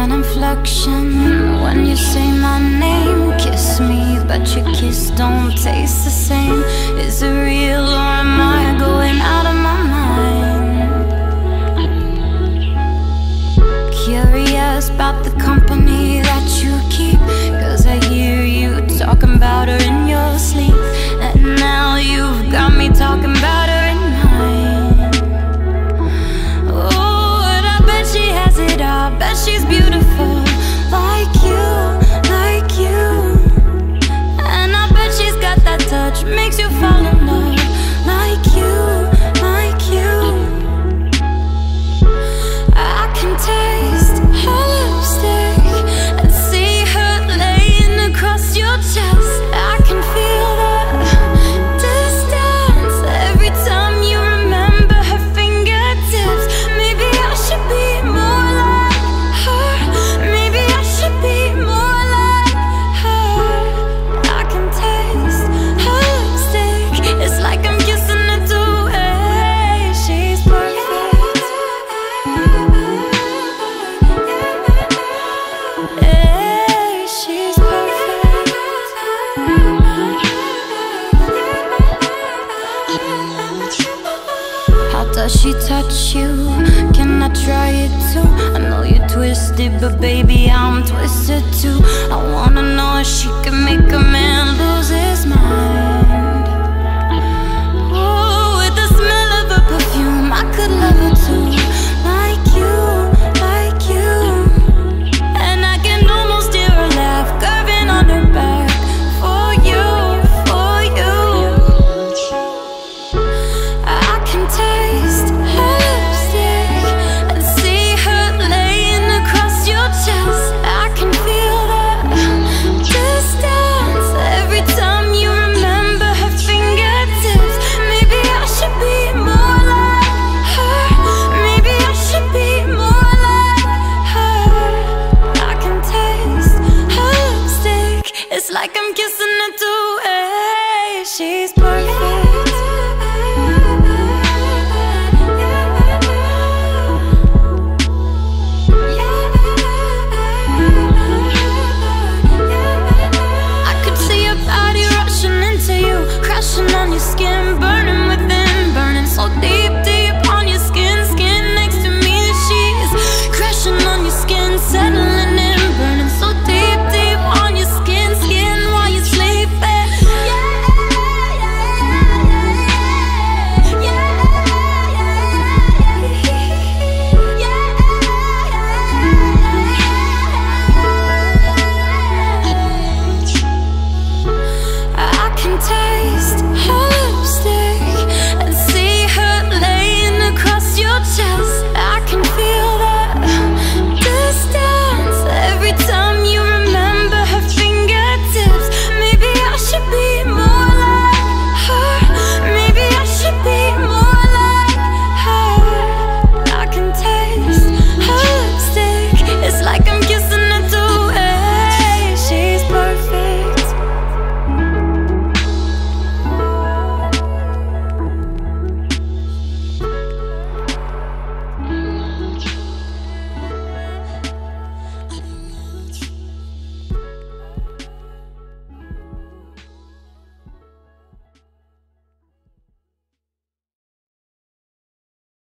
reflection When you say my name, kiss me But your kiss don't taste the same Is it real or am I going out of my mind? Curious about the Makes you fall does she touch you? Can I try it too? I know you're twisted, but baby, I'm twisted too. I wanna know if she can make a man lose his mind. Ooh, with the smell of her perfume, I could love her too. Like you, like you. And I can almost hear her laugh, curving on her back. For you, for you. I can taste